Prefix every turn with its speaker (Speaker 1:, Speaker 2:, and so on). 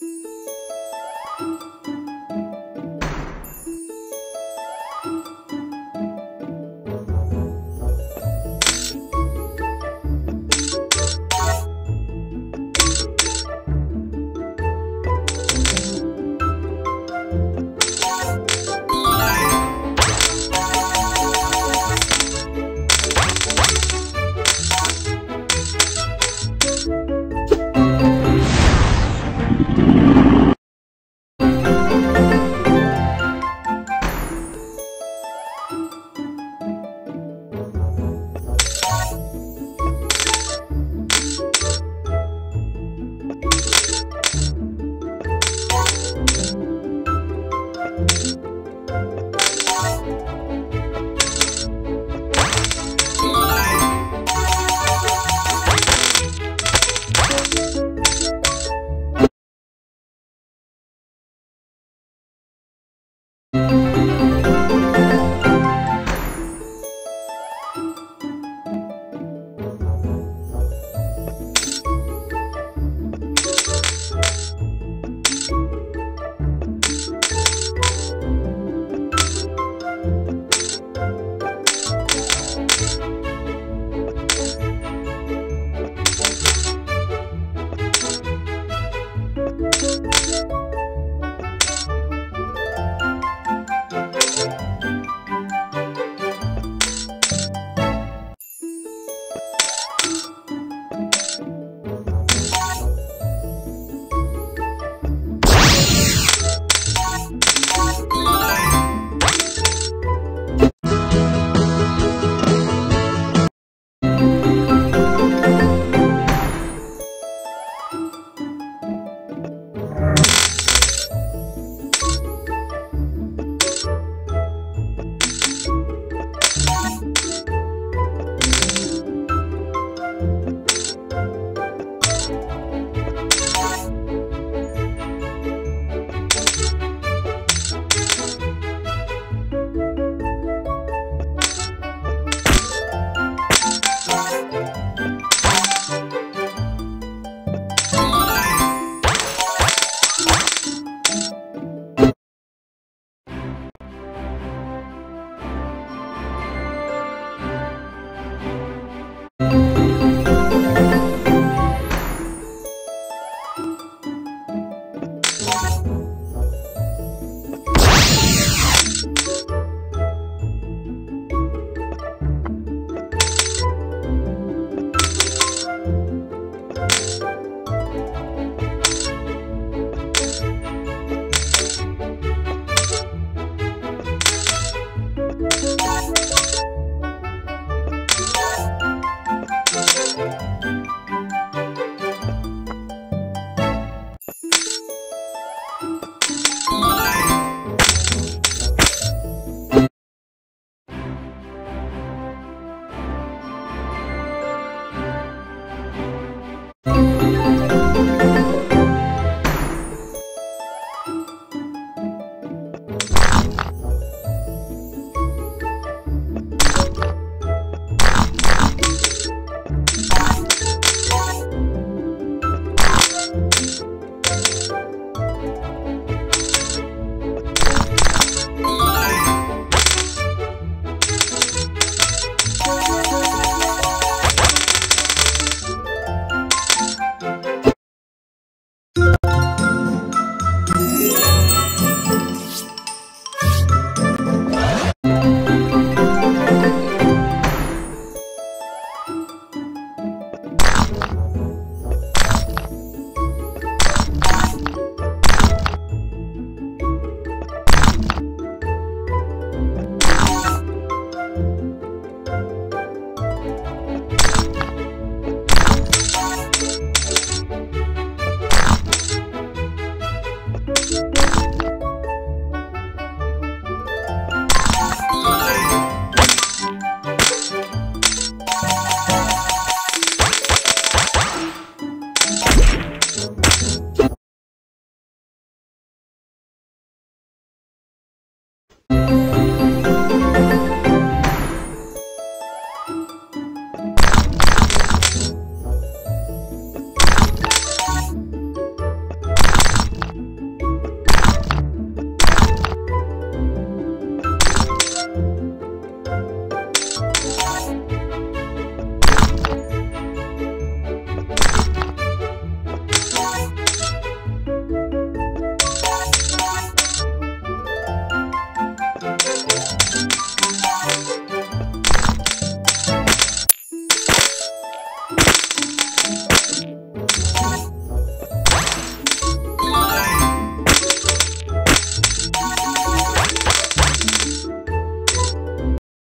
Speaker 1: Música
Speaker 2: Thank you.